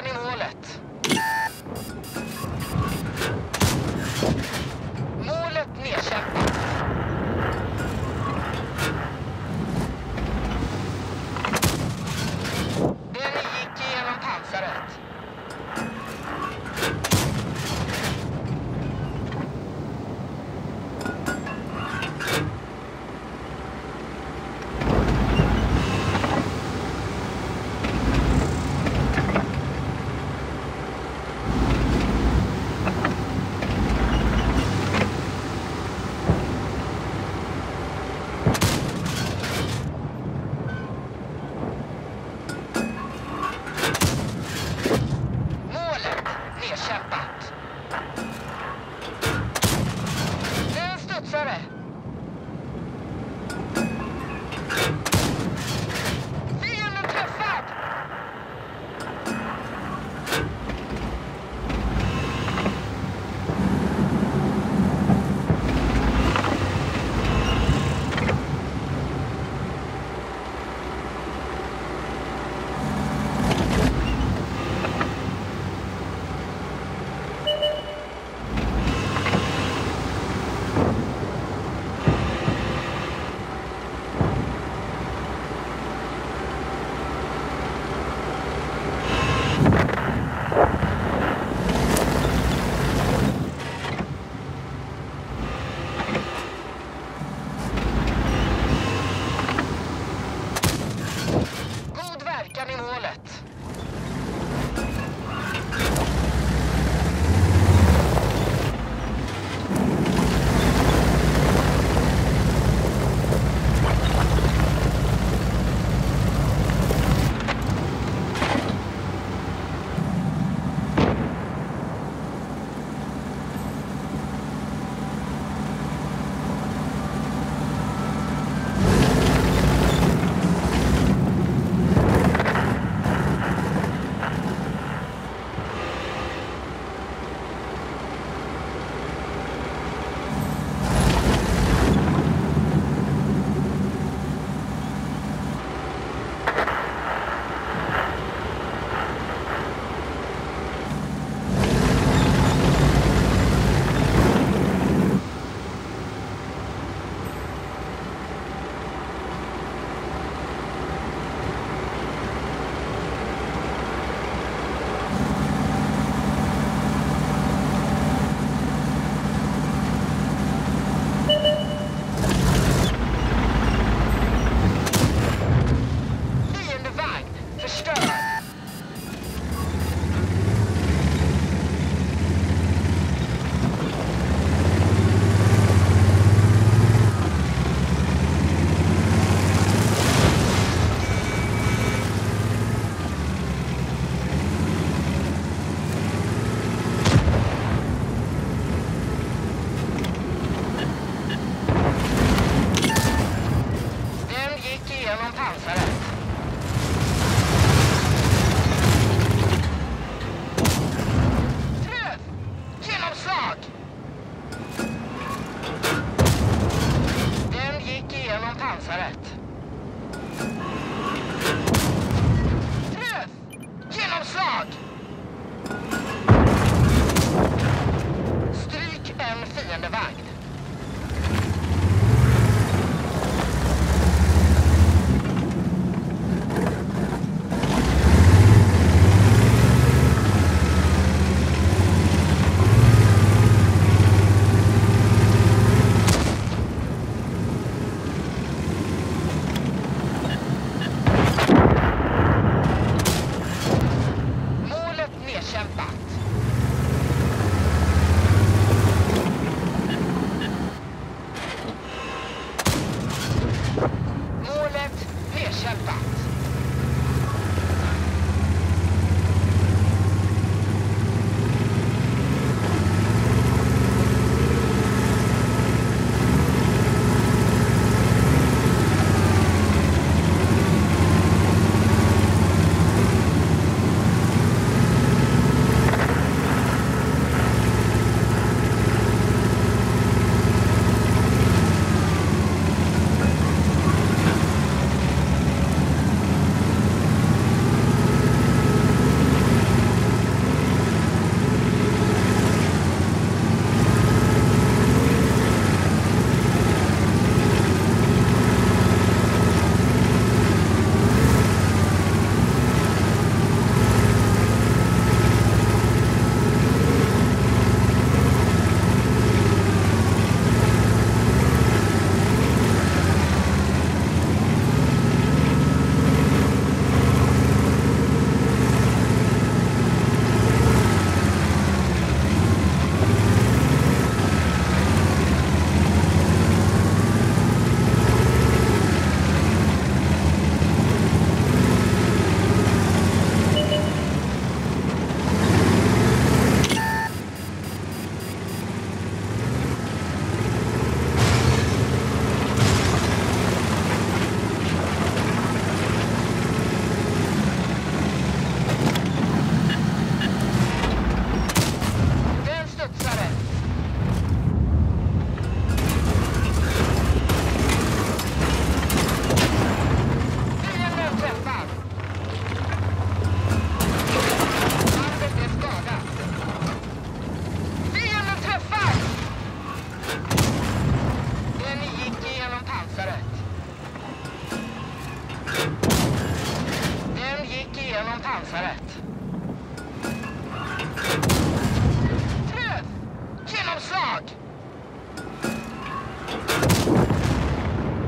bollen i målet. 车嘞。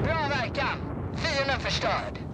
Bra verkan! Fienden förstörd.